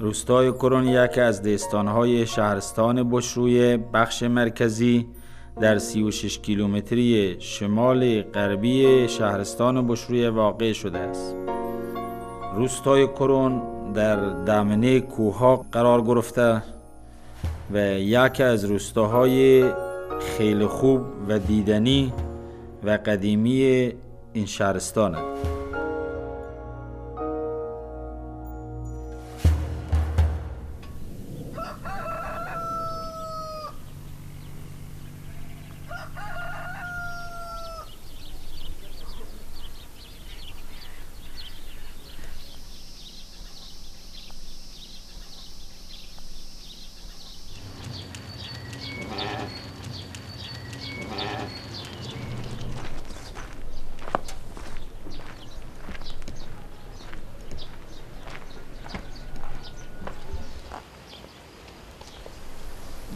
روستای کرون یکی از دستانهای شهرستان بشروی بخش مرکزی در 36 کیلومتری شمال غربی شهرستان بشروی واقع شده است. روستای کرون در دامنه کوها قرار گرفته و یکی از روستاهای خیلی خوب و دیدنی و قدیمی این شهرستان است.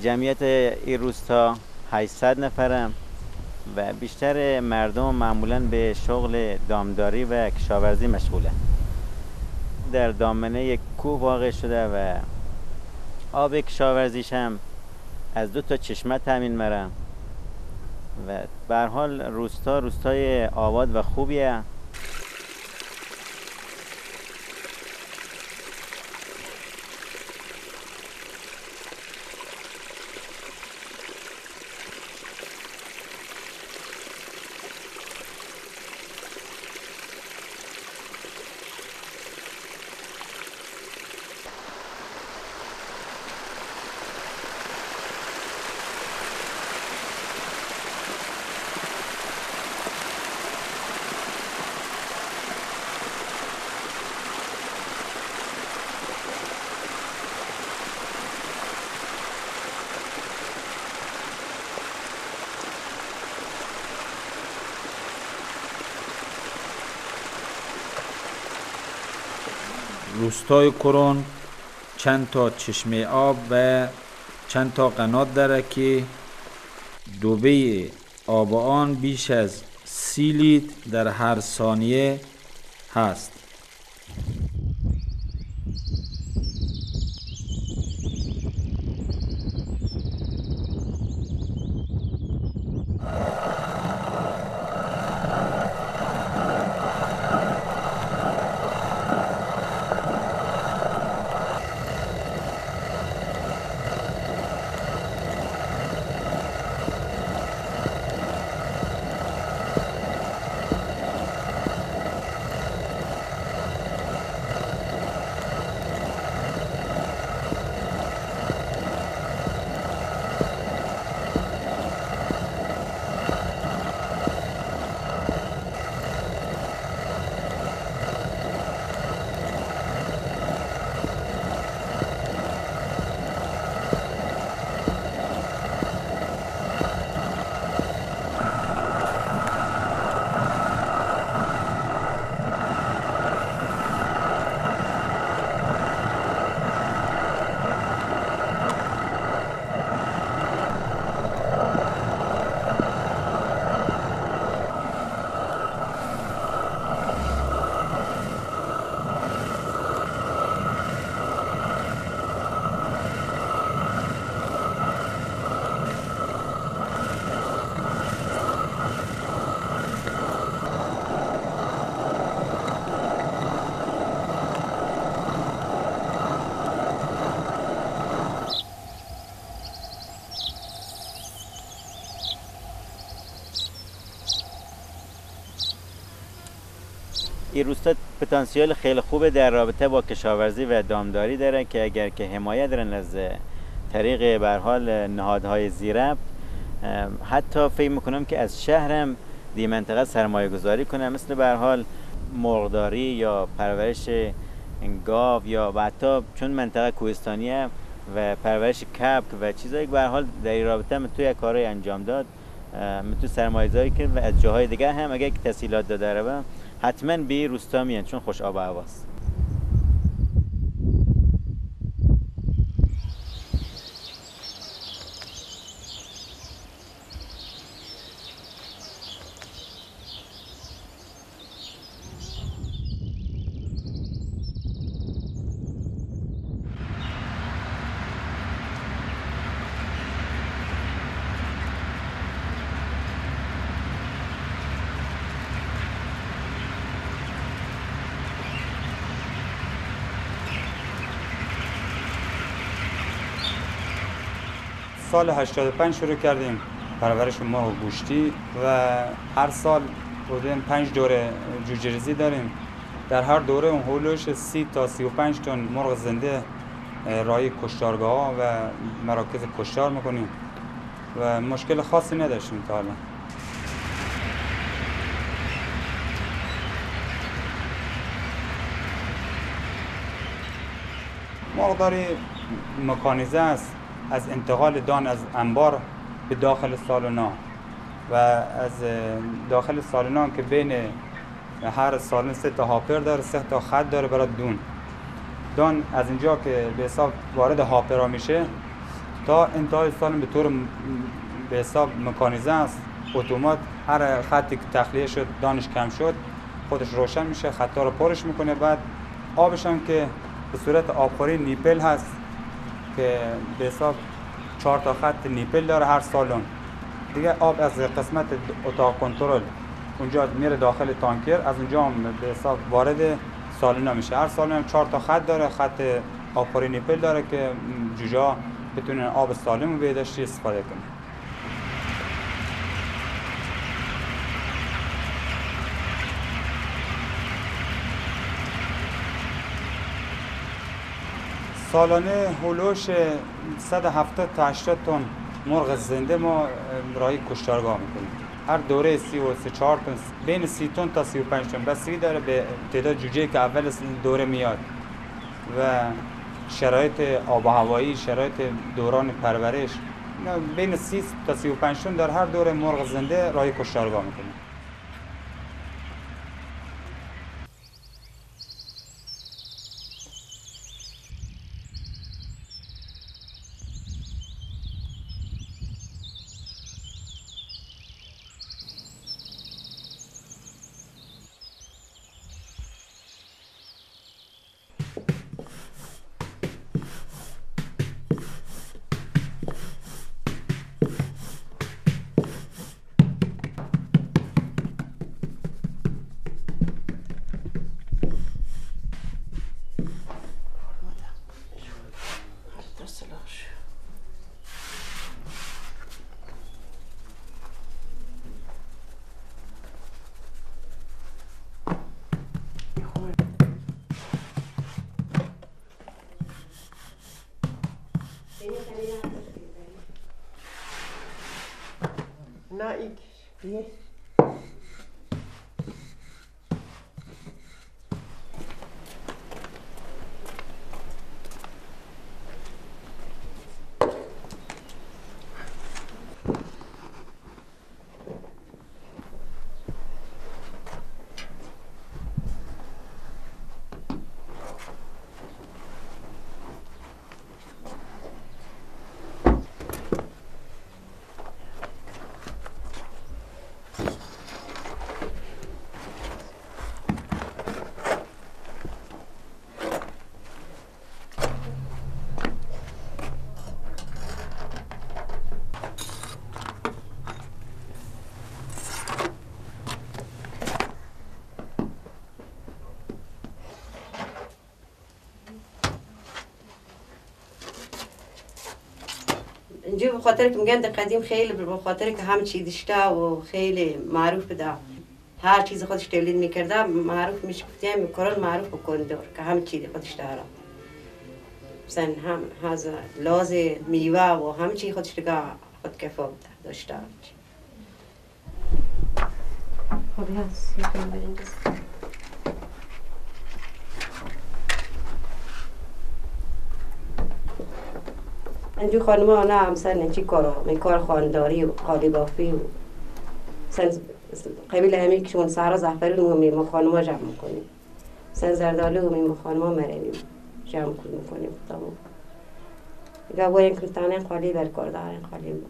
جمعیت این روستا 800 نفرم و بیشتر مردم معمولا به شغل دامداری و کشاورزی مشغوله. در دامنه یک کوه واقع شده و آب کشاورزیش هم از دو تا چشمه تامین مرم و به حال روستا روستای آباد و خوبیه. روستای کرون چند تا چشمه آب و چند تا قنات داره که دوبه آب آن بیش از سی لیتر در هر ثانیه هست. این روستا پتانسیل خیلی خوبه در رابطه با کشاورزی و دامداری داره که اگر که حمایت دارن از طریق بر حال نهادهای زیرب حتی فکر می‌کنم که از شهرم دی منطقه سرمایه گذاری کنم مثل بر حال مرغداری یا پرورش گاو یا و حتی چون منطقه کوهستانیه و پرورش کبک و چیزایی که به حال در این رابطه تو یک کاری انجام داد تو سرمایه گذاری کرد و از جاهای دیگه هم اگر که تسهیلات داده رو حتما به روستا میان چون خوش آب و هواست. سال 85 شروع کردیم. پرورش مرغ گوشتی و هر سال بودیم پنج دوره جوجه داریم. در هر دوره اون هولوش سی تا سی و پنج تن مرغ زنده رای کشتارگاه و مراکز کشتار می‌کنیم. و مشکل خاصی نداشتیم تا حالا. مرغداری مکانیزه است. از انتقال دان از انبار به داخل سالونا و از داخل سالونا که بین هر سالن سه تا هاپر داره سه تا خط داره برای دون. دان از اینجا که به حساب وارد هاپرا میشه تا انتهای سالن به طور به حساب مکانیزه است اتومات هر خطی که تخلیه شد دانش کم شد خودش روشن میشه خطا رو پرش می‌کنه. بعد آبش هم که به صورت آبخوری نیپل هست که به حساب چهار تا خط نیپل داره هر سالن دیگه آب از قسمت اتاق کنترل اونجا میره داخل تانکر از اونجا هم به حساب وارد سالن میشه. هر سالن هم چهار تا خط داره خط آبخوری نیپل داره که جوجا بتونن آب سالم و بهداشتی استفاده کنه سالانه هلوش 170 تا 80 تن مرغ زنده ما رای کشتارگاه می‌کنیم. هر دوره سی و سی چهار تن بین سی تن تا سی و پنج تن. بستگی داره به تعداد جوجه که اول دوره میاد. و شرایط آب و هوایی شرایط دوران پرورش بین سی تا سی و پنج تن در هر دوره مرغ زنده رای کشتارگاه می‌کنیم. ja ik Wie? اینجا به خاطر که میگن قدیم خیلی به خاطر که همه چیز داشته و خیلی معروف بده هر چیز خودش تولید می‌کرده معروف میشه. گفتیم کاران معروف بکن دور که همه چیز خودش داره. مثلا هم هز لاز میوه و همه چیز خودش دیگه خود کفا داشته. خب هست انجو خانم ها نه همسر نچی کارا می کار خانداری و قالی بافی و سن قبیل همی که شون سهرا زفری رو می خانم ها جمع می‌کنیم. سن زردالی و می خانم ها مرمیم. جمع می‌کنیم تمام. دیگه باید که تانه قالی بر کار دارن قالی با.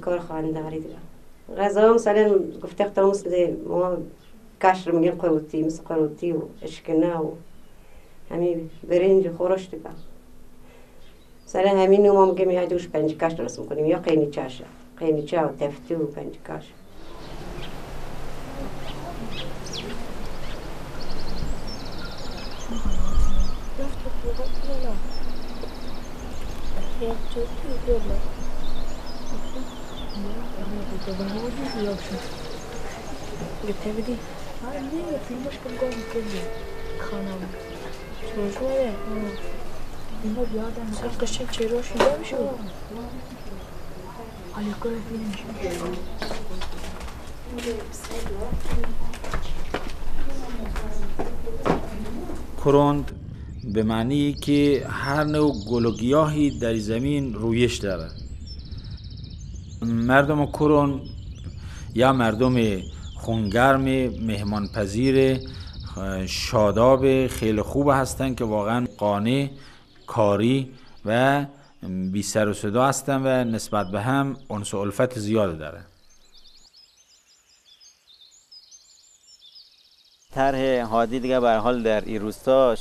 کار خانداری دیگه غذا مثلا گفته اختار مثل ما کشر میگیم قروتی مثل قروتی و اشکنه و همین برنج خورش دیگه سر همین نوم هم که میادوش پنج کاش درست می‌کنیم. یا قینی چاشه قینی چا و تفتی و پنج کاش جبتها بدي ها ليه في مشكلة قوم كله خانم شو شوية اینا بیادم سر. قشن حالی کار فیلم کروند به معنی که هر نوع گل و گیاهی در زمین رویش داره. مردم کرون یا مردم خونگرم مهمان پذیر شاداب خیلی خوب هستند که واقعا قانع کاری و بی سر و صدا هستن و نسبت به هم انس و الفت زیاد داره. طرح هادی دیگه به حال در این روستا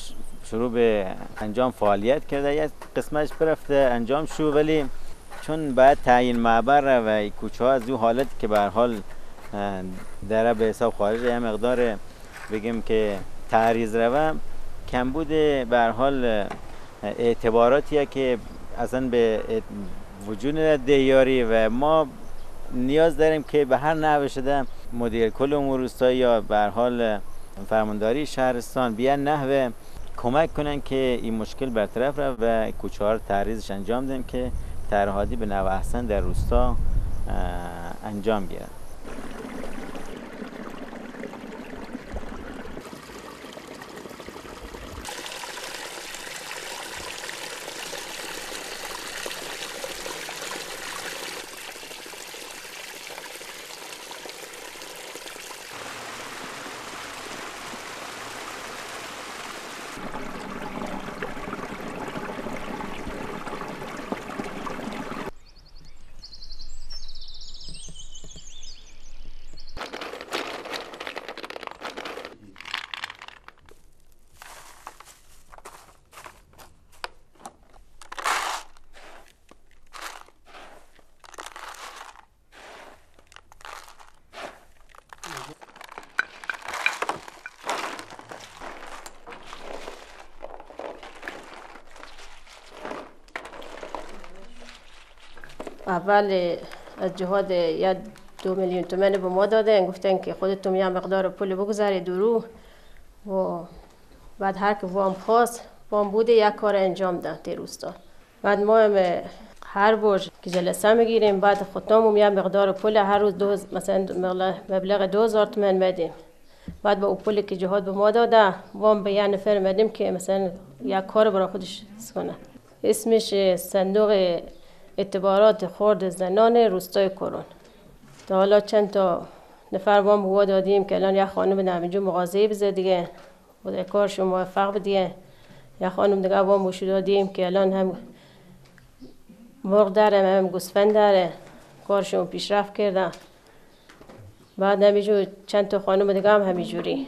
شروع به انجام فعالیت کرده. یک قسمتش برفته انجام شو. ولی چون باید تعیین معبر و کوچه ها از او حالت که به حال داره به حساب خارج یه مقدار بگیم که تعریض روم کمبود به حال اعتباراتیه که اصلا به وجود دیاری و ما نیاز داریم که به هر نحوه شده مدیر کل امور روستایی یا به حال فرمانداری شهرستان بیان نحوه کمک کنن که این مشکل برطرف رو و رو تعریضش انجام دیم که ترهادی به نوع احسن در روستا انجام گیرن. اول از جهاد یا دو میلیون تومن به ما دادن گفتن که خودتون یه مقدار پول بگذارید درو و بعد هر که وام خواست وام بوده یک کار انجام ده تیروستا بعد ما هم هر برج که جلسه می‌گیریم بعد خودمون یه مقدار پول هر روز دو مثلا مبلغ دو هزار تومن بدیم بعد با اون پولی که جهاد به ما داده وام به یه نفر مدیم که مثلا یک کار برای خودش کنه اسمش صندوق اعتبارات خورد زنان روستای کرون تا حالا چند تا نفر بوا دادیم که الان یه خانم اینجا مغازه بزه دیگه. و کارش موفق بدیه یه خانم دیگه وام بوشو دادیم که الان هم مرغ داره هم گوسفند داره. کارشون پیشرفت کرده بعد همینجور چند تا خانم دیگه هم همینجوری.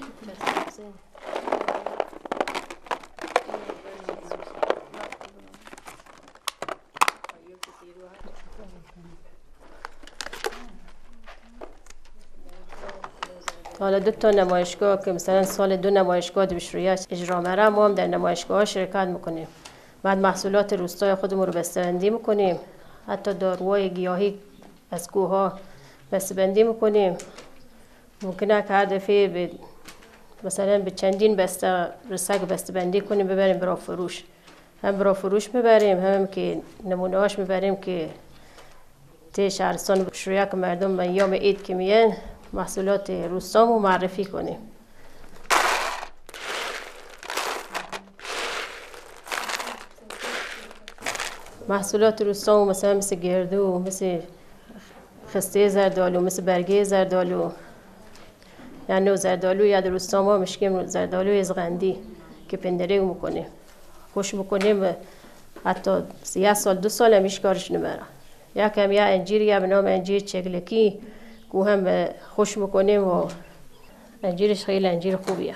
حالا دو تا نمایشگاه که مثلا سال دو نمایشگاه بشرویت اجرا مره ما هم در نمایشگاه شرکت می‌کنیم. بعد محصولات روستای خودمون رو بسته‌بندی می‌کنیم. حتی داروهای گیاهی از کوه ها بسته‌بندی می‌کنیم. ممکنه که هر دفعه به مثلا به چندین بسته رسک بسته‌بندی کنیم ببریم برای فروش هم برای فروش می‌بریم هم, که نمونه هاش می‌بریم که تی شهرستان شروع که مردم ایام عید که میان محصولات روستامو معرفی کنیم. محصولات روستامو مثلا مثل گردو مثل خسته زردالو مثل برگه زردالو یعنی زردالو یاد روستاما مشکیم زردالو زغندی که پندره می‌کنیم. خوش می‌کنیم حتی یه سال دو سال همیش کارش نمیره یا کم یا انجیر یا به نام انجیر چگلکی کو هم خوش می‌کنیم و انجیرش خیلی انجیر خوبیه.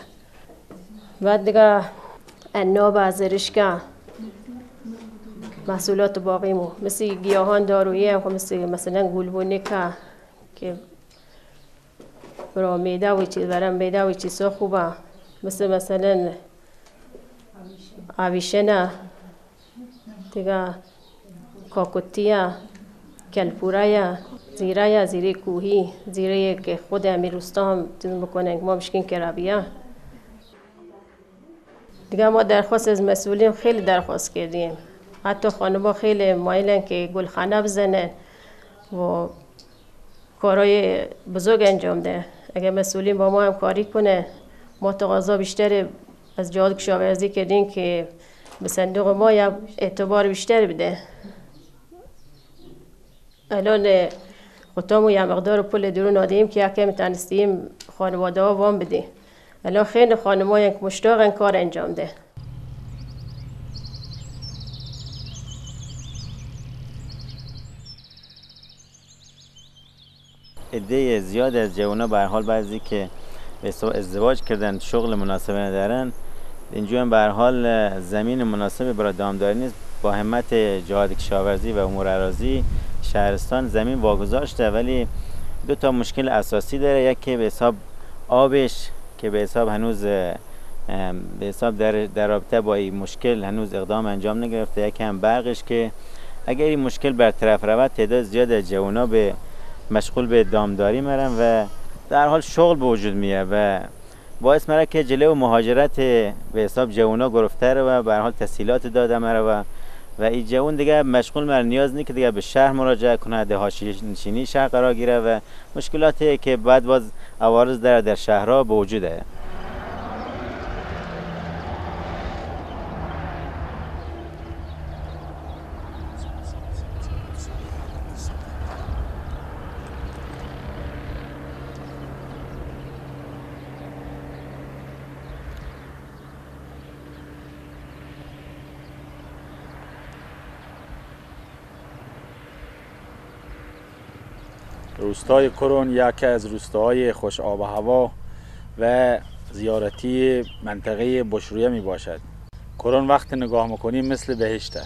بعد دیگه اناب از رشکه محصولات باقیمو مثل گیاهان دارویی هم مثل مثلا گلبونیکا که برای میده و چیز برام میده و چیزا خوبه. مثل مثلا آویشنه دیگه کاکوتیا کلپوریا زیره زیره کوهی زیره که خود امیر روستا هم چیز می‌کنن ما مشکین کرابیا دیگه ما درخواست از مسئولین خیلی درخواست کردیم. حتی خانما خیلی مایلن که گلخانه بزنن و کارهای بزرگ انجام ده. اگر مسئولین با ما هم کاری کنه ما تقاضا بیشتر از جهاد کشاورزی کردیم که به صندوق ما یا اعتبار بیشتر بده. الان خطامو یه مقدار پول درون آدیم که یکم تانستیم خانواده ها وام بده. الان خیلی خانمایی که مشتاقن کار انجام ده. عده زیاد از جوانا به حال بعضی که ازدواج کردن شغل مناسب ندارن. اینجا هم به حال زمین مناسب برای دامداری نیست. با همت جهاد کشاورزی و امور اراضی شهرستان زمین واگذاشته ولی دو تا مشکل اساسی داره. یکی به حساب آبش که به حساب هنوز به حساب در, در رابطه با این مشکل هنوز اقدام انجام نگرفته. یکی هم برقش که اگر این مشکل برطرف رود تعداد زیاد از جوانا به مشغول به دامداری میرن و در حال شغل به وجود میه و باعث میره که جلو مهاجرت به حساب جوونا گرفته و به حال تسهیلات داده مره و و این جوون دیگه مشغول مر نیاز نیست که دیگه به شهر مراجعه کنه ده نشینی شهر قرار گیره و مشکلاتی که بعد باز عوارض در در شهرها به وجوده. روستای کرون یکی از روستاهای خوش آب و هوا و زیارتی منطقه بشرویه می باشد. کرون وقت نگاه می‌کنیم مثل بهشته.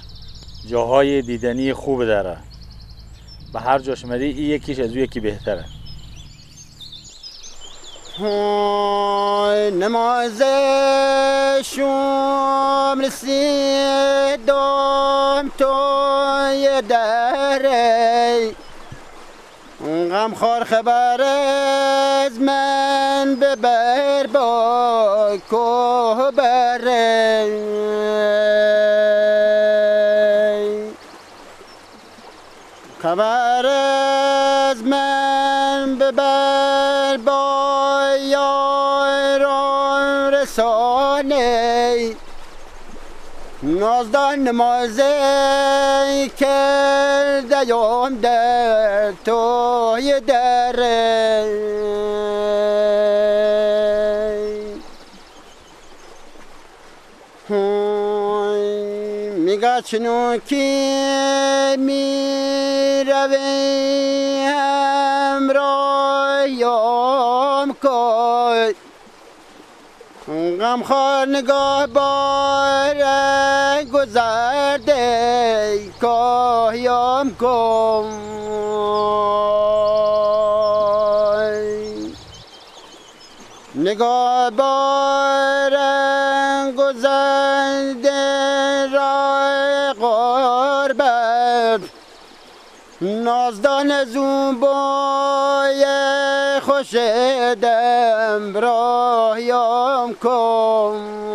جاهای دیدنی خوب داره. به هر جاش مدی این یکیش از او یکی بهتره. نماز شوم دام توی دره غم خور خبر از من ببر با کوه بره نازدان نمازه کرده یم در توی دره میگه چنو که می روی همراه یم کن. غم خور نگاه گذرده کاهیم کن نگاه بار گذرده راه قربت نازدان زوبای خوش دم رایم کن.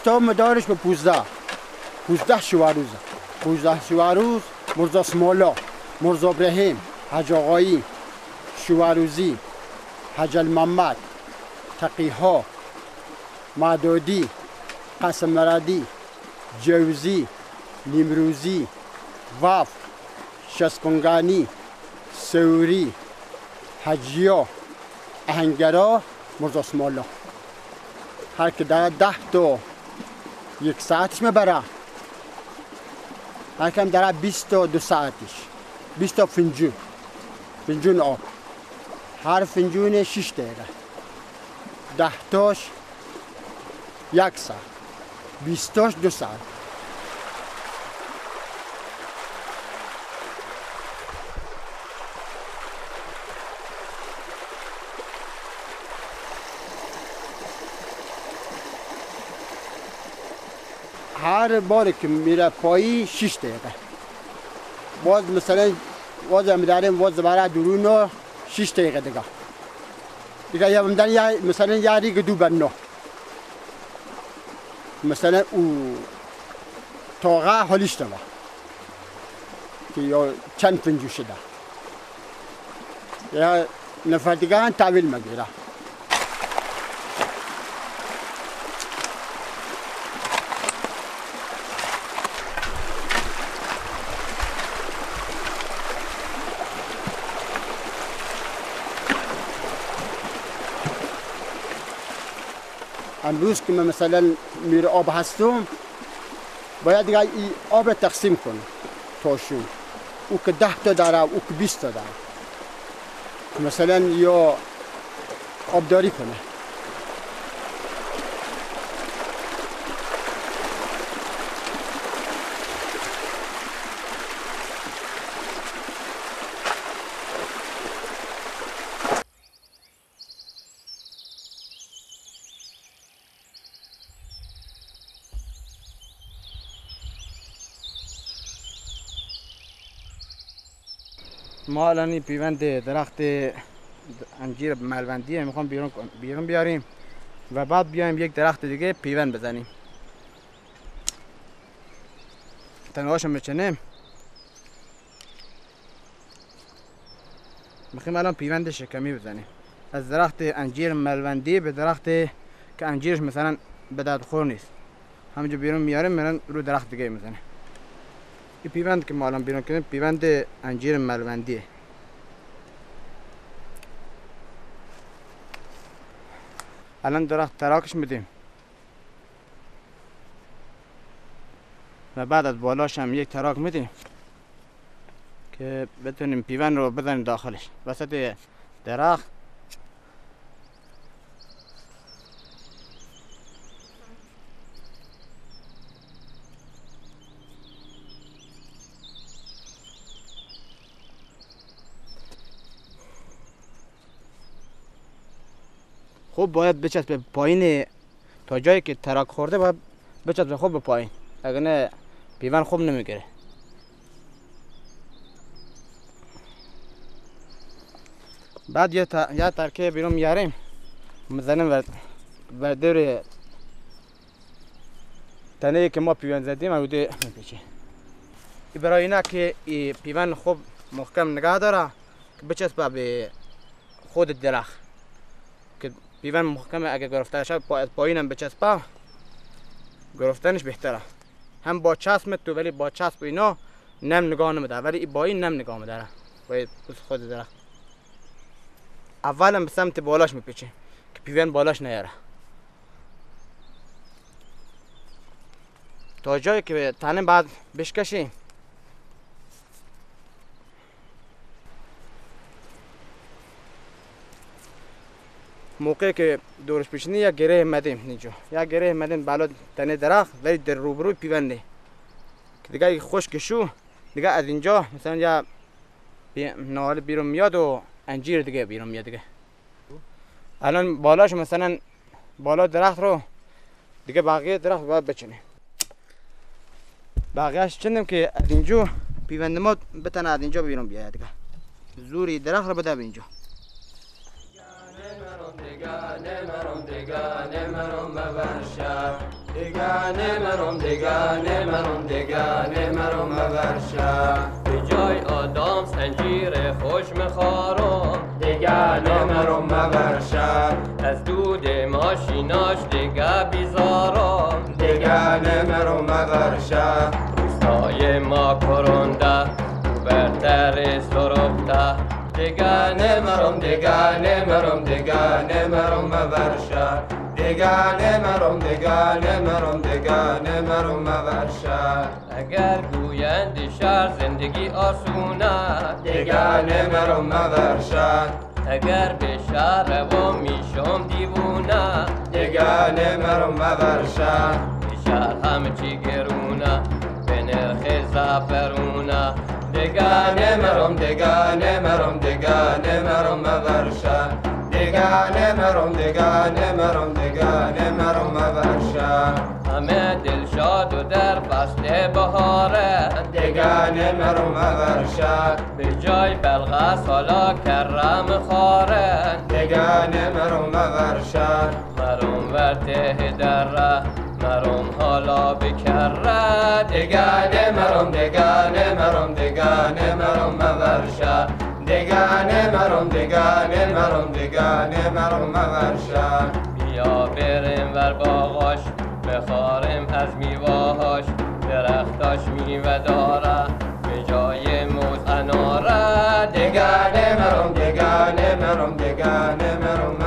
روستا مدارش به پوزده. پوزده شواروزه پوزده شواروز مرزا سمالا مرزا ابراهیم حج آقایی شواروزی حج الممد تقیها معدودی قسم مرادی جوزی نیمروزی وف شسپنگانی سوری حجیا اهنگرا مرزا سمالا هر که ده ده تا یک ساعتش می‌بره هر کم داره بیست تا دو ساعتش. بیست تا فنجون فنجون آب. هر فنجون شش دقیقه. ده تاش یک ساعت. بیستاش دو ساعت. هر بار که میره پایی شش دقیقه. باز مثلا باز هم داریم باز برای درون و شش دقیقه دیگه. دیگه یا مدن یا مثلا یاری که دو بنو مثلا او تاغه حالیش دوا که یا چند پنجو شده یا نفر دیگه هم تحویل مگیره امروز که من مثلا میره آب هستم باید دیگه این آب تقسیم کنم تاشون. او که ده تا داره او که بیست تا داره. مثلا یا آبداری کنه. ما الان پیوند درخت انجیر ملوندی می‌خوام بیرون بیرون بیاریم و بعد بیایم یک درخت دیگه پیوند بزنیم. تنهاشو میچنیم می‌خوایم الان پیوند شکمی بزنیم. از درخت انجیر ملوندی به درخت که انجیرش مثلا به نیست. همینجا بیرون میاریم میرن رو درخت دیگه می‌زنه این پیوند که ما الان بیرون کنیم پیوند انجیر ملوندیه. الان درخت ترکش میدیم. و بعد از بالاش هم یک ترک میدیم که بتونیم پیوند رو بزنیم داخلش. وسط درخت خب باید بچسب به پایین. تا جایی که تراک خورده باید بچسب خوب به پایین. اگر نه پیوند خوب نمی‌گیره. بعد یه, تا... یه ترکه بیرون میاریم. می‌زنیم و و دور تنه که ما پیوند زدیم اوده میپیچه. برای اینا که ای پیوند خوب محکم نگاه داره بچسبه به خود درخت. پیوند محکم اگه گرفته شد پا... پایینم بچسبه. گرفتنش بهتره. هم با چسب تو ولی با چسب اینا نم نگاه نمیده ولی با این نم نگاه میداره. باید خود درخت اولم به سمت بالاش میپیچه که پیوند بالاش نیاره. تا جایی که تنه بعد بشکشی موقع که دورش پیشنی یا گره مدیم اینجا. یا گره مدیم بالا تنه درخت ولی در روبروی پیونده. که دیگه اگه خشک شو دیگه از اینجا مثلا یا. نال بیرون میاد و انجیر دیگه بیرون میاد دیگه. الان بالاش مثلا بالا درخت رو دیگه بقیه درخت باید بچینه. بقیهش چندم که از اینجا پیوند ما بتنه از اینجا بیرون بیاید دیگه. زوری درخت رو بده به اینجا. دیگانه مرم دیگانه مرم مبرشا دیگانه مرم دیگانه مرم دیگانه مرم مبرشا جای آدم سنجیر خوش مخارم دیگه مرم مبرشم از دود ماشیناش دیگه بیزارم. دیگه نمرم مبرشم روستای ما کرنده دیگه نمرم دیگه نمرم دیگه نمرم مبرشم دیگه نمرم دیگه نمرم دیگه نمرم مبرشم اگر گویند شهر زندگی آسونه دیگه نمرم مبرشم اگر به شهر و میشم دیوونه نمرم مبرشم به شهر همه چی گرونه به نرخ زفرونه دیگه نمرم دیگه نمرم دیگه نمرم مبرشم دیگه نمرم دیگه نمرم دیگه نمرم مبرشم همه دل شاد و در فصل بهاره. دیگه نمرم مبرشم به جای بلغه سالا کرم خاره دیگه نمرم مبرشم مرم ورته دره مرم حالا بکره دیگه نمرم دیگه نمرم دیگه نمرم مبرشم دیگه نمرم دیگه نمرم دیگه نمرم مبرشم بیا بریم ور باغاش بخاریم از میواهاش درختاش میوه داره به جای موز اناره دیگه نمرم دیگه نمرم دیگه نمرم مبرشم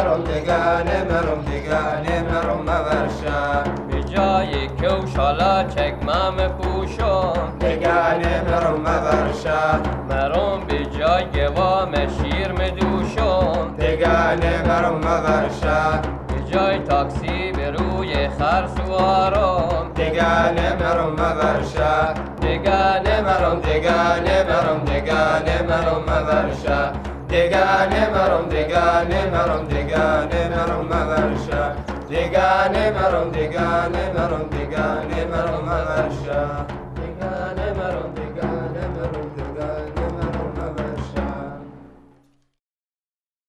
دیگه نمرم دیگه نمرم دیگه نمرم مبرشم به جای کوش حالا چکمم پوشم دیگه نمرم مبرشم مرم به جای گوام شیر مدوشم دیگه نمرم مبرشم به جای تاکسی به روی خر سوارم دیگه نمرم مبرشم دیگه نمرم دیگه نمرم دیگه نمرم مبرشم دیگه نمرم دیگه نمرم دیگه نمرم مبرشم دیگه نمرم دیگه نمرم دیگه نمرم مبرشم